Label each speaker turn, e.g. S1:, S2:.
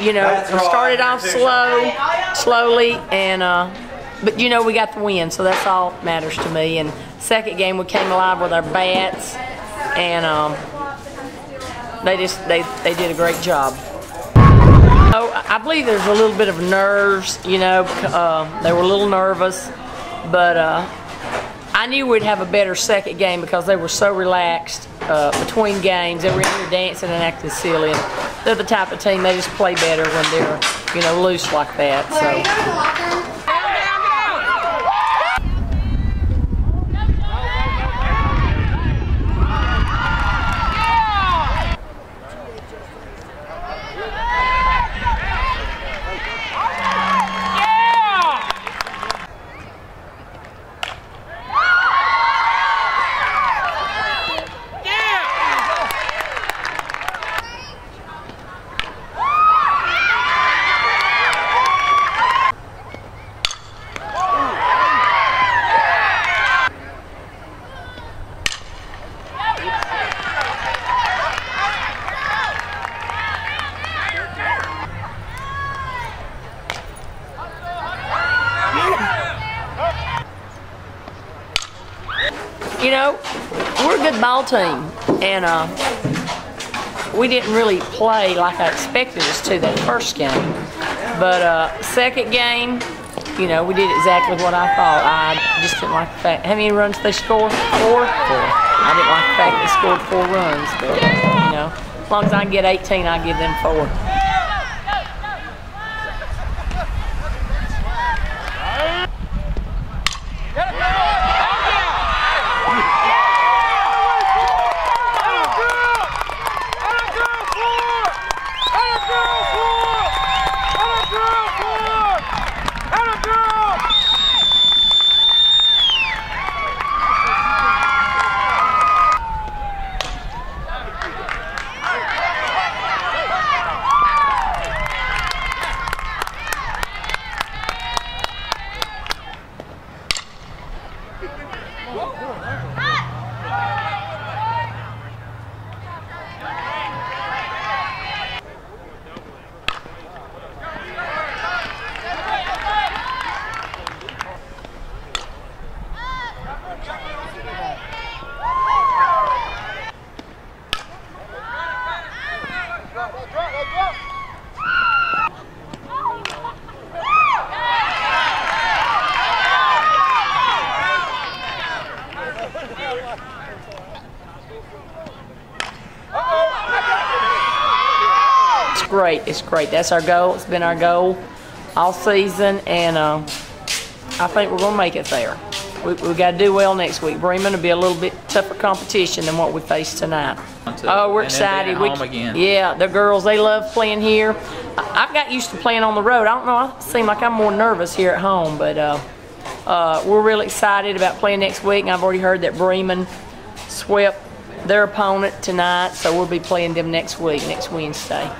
S1: you know,
S2: That's
S1: we started off slow, slowly, and uh, but you know we got the win, so that's all that matters to me. And second game we came alive with our bats, and um, they just they they did a great job. Oh, I I believe there's a little bit of nerves, you know. Uh, they were a little nervous, but uh, I knew we'd have a better second game because they were so relaxed uh, between games. They were in here dancing and acting silly. And they're the type of team they just play better when they're, you know, loose like that. So. You know, we're a good ball team, and uh, we didn't really play like I expected us to that first game. But uh, second game, you know, we did exactly what I thought. I just didn't like the fact. How many runs they score? Four. Four. I didn't like the fact they scored four runs, but you know, as long as I get 18, I give them four. Great. It's great. That's our goal. It's been our goal all season, and uh, I think we're going to make it there. We, we got to do well next week. Bremen will be a little bit tougher competition than what we faced tonight. Oh, we're
S3: And then being
S1: excited. We-
S3: again.
S1: Yeah, the girls they love playing here. I, I've got used to playing on the road. I don't know. I seem like I'm more nervous here at home, but uh, uh, we're really excited about playing next week. And I've already heard that Bremen swept their opponent tonight, so we'll be playing them next week, next Wednesday.